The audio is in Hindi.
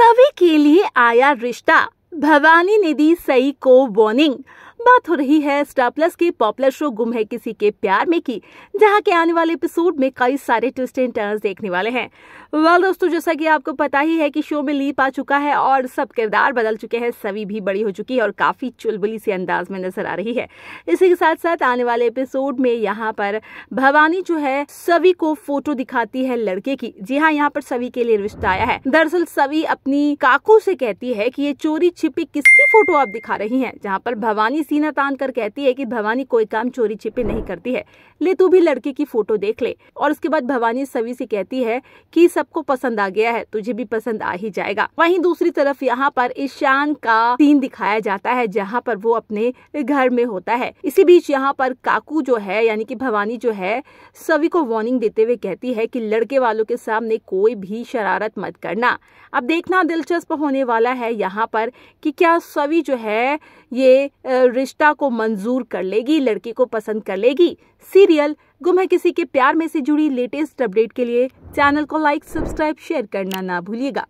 सभी के लिए आया रिश्ता। भवानी निधि दी सई को वार्निंग बात हो रही है स्टार प्लस के पॉपुलर शो गुम है किसी के प्यार में की, जहाँ के आने वाले एपिसोड में कई सारे ट्विस्ट एंड टर्न्स देखने वाले हैं। वेल दोस्तों, जैसा कि आपको पता ही है कि शो में लीप आ चुका है और सब किरदार बदल चुके हैं, सभी भी बड़ी हो चुकी है और काफ़ी चुलबुली से अंदाज में नज़र आ रही है। इसी के साथ साथ आने वाले एपिसोड में यहाँ पर भवानी जो है, सभी को फ़ोटो दिखाती है लड़के की। जी हाँ यहाँ पर सभी के लिए रिश्ता आया है। दरअसल सभी अपनी काकू से कहती है कि ये चोरी छिपी किसकी फ़ोटो आप दिखा रही है, जहाँ पर भवानी सीना तान कर कहती है कि भवानी कोई काम चोरी छिपे नहीं करती है। ले तू भी लड़के की फ़ोटो देख ले। और उसके बाद भवानी सभी से कहती है कि सबको पसंद आ गया है, तुझे भी पसंद आ ही जाएगा। वहीं दूसरी तरफ़ यहाँ पर ईशान का सीन दिखाया जाता है, जहाँ पर वो अपने घर में होता है। इसी बीच यहाँ पर काकू जो है, यानी कि भवानी जो है सभी को वार्निंग देते हुए कहती है कि लड़के वालों के सामने कोई भी शरारत मत करना। अब देखना दिलचस्प होने वाला है यहाँ पर कि क्या सभी जो है, ये रिश्ता को मंजूर कर लेगी, लड़की को पसंद कर लेगी। सीरियल, गुम है किसी के प्यार में से जुड़ी लेटेस्ट अपडेट के लिए चैनल को लाइक, सब्सक्राइब, शेयर करना ना भूलिएगा।